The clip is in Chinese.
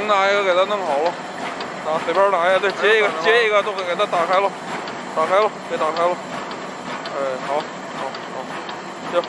拿一个给他弄好了，拿随便拿一个，对，接一个接一个都给他打开了，打开了，给打开了，哎，好，好，好，行，